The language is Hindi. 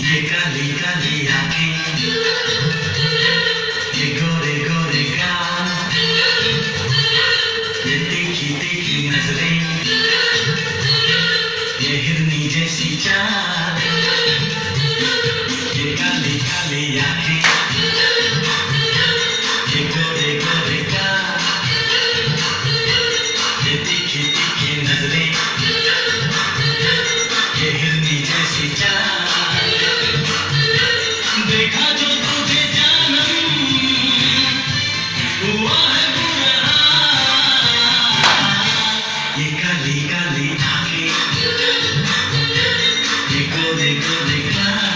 ये काली काली आँखें। ये गोरे गोरे कान। ये तीखी तीखी नज़रें। ये हिरनी जैसी चाल। ये काली काली आँखें। ये गोरे गोरे कान। ये तीखी तीखी निकाली आंखें देखो देखो देखा